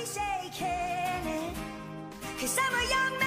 be shaking it. Cause I'm a young